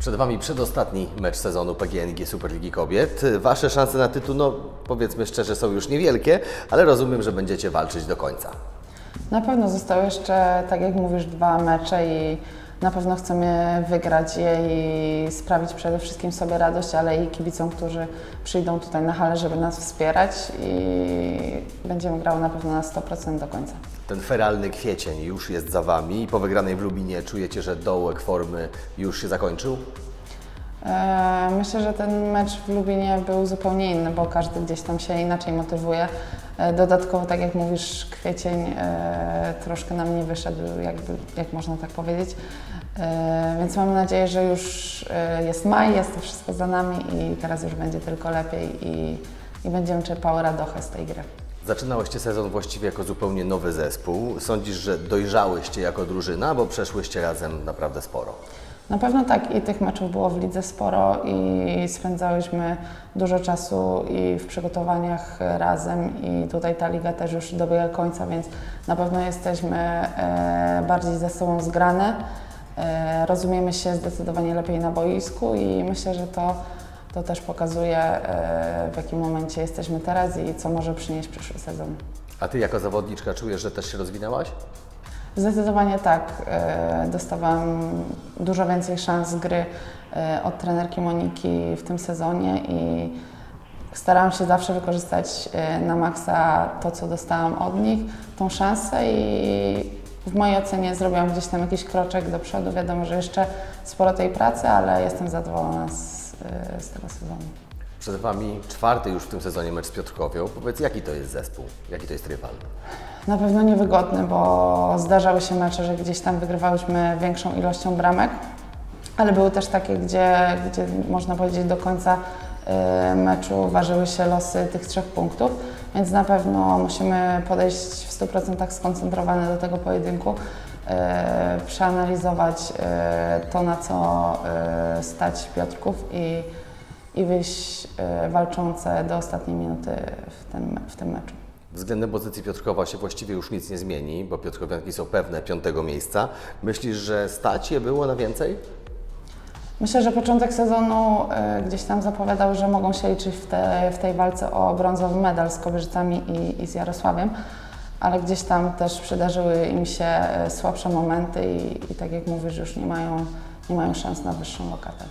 Przed Wami przedostatni mecz sezonu PGNiG Superligi Kobiet. Wasze szanse na tytuł, no powiedzmy szczerze, są już niewielkie, ale rozumiem, że będziecie walczyć do końca. Na pewno zostały jeszcze, tak jak mówisz, dwa mecze i na pewno chcemy wygrać je i sprawić przede wszystkim sobie radość, ale i kibicom, którzy przyjdą tutaj na halę, żeby nas wspierać i będziemy grały na pewno na 100% do końca. Ten feralny kwiecień już jest za Wami i po wygranej w Lubinie czujecie, że dołek formy już się zakończył? E, Myślę, że ten mecz w Lubinie był zupełnie inny, bo każdy gdzieś tam się inaczej motywuje. E, Dodatkowo, tak jak mówisz, kwiecień e, troszkę nam nie wyszedł, jakby, jak można tak powiedzieć. E, Więc mam nadzieję, że już jest maj, jest to wszystko za nami i teraz już będzie tylko lepiej i, i będziemy czerpały radochę z tej gry. Zaczynałyście sezon właściwie jako zupełnie nowy zespół. Sądzisz, że dojrzałyście jako drużyna, bo przeszłyście razem naprawdę sporo. Na pewno tak i tych meczów było w lidze sporo i spędzałyśmy dużo czasu i w przygotowaniach razem i tutaj ta liga też już dobiega końca, więc na pewno jesteśmy e, bardziej ze sobą zgrane. E, rozumiemy się zdecydowanie lepiej na boisku i myślę, że to, to też pokazuje e, w jakim momencie jesteśmy teraz i co może przynieść przyszły sezon. A Ty jako zawodniczka czujesz, że też się rozwinęłaś? Zdecydowanie tak. E, Dostawałam dużo więcej szans gry e, od trenerki Moniki w tym sezonie i starałam się zawsze wykorzystać e, na maksa to, co dostałam od nich, tą szansę i w mojej ocenie zrobiłam gdzieś tam jakiś kroczek do przodu. Wiadomo, że jeszcze sporo tej pracy, ale jestem zadowolona z, z tego sezonu. Przed Wami czwarty już w tym sezonie mecz z Piotrkowią. Powiedz, jaki to jest zespół? Jaki to jest rywal? Na pewno niewygodny, bo zdarzały się mecze, że gdzieś tam wygrywałyśmy większą ilością bramek, ale były też takie, gdzie, gdzie można powiedzieć do końca y, meczu ważyły się losy tych trzech punktów, więc na pewno musimy podejść w 100% skoncentrowane do tego pojedynku, y, przeanalizować y, to, na co stać Piotrków i, i wyjść y, walczące do ostatniej minuty w tym, w tym meczu. Względem pozycji Piotrkowa się właściwie już nic nie zmieni, bo Piotrkowianki są pewne piątego miejsca. Myślisz, że stać je było na więcej? Myślę, że początek sezonu y, gdzieś tam zapowiadał, że mogą się liczyć w, te, w tej walce o brązowy medal z Kobierzycami i, i z Jarosławiem, ale gdzieś tam też przydarzyły im się y, słabsze momenty i, i tak jak mówisz, już nie mają, nie mają szans na wyższą lokatę.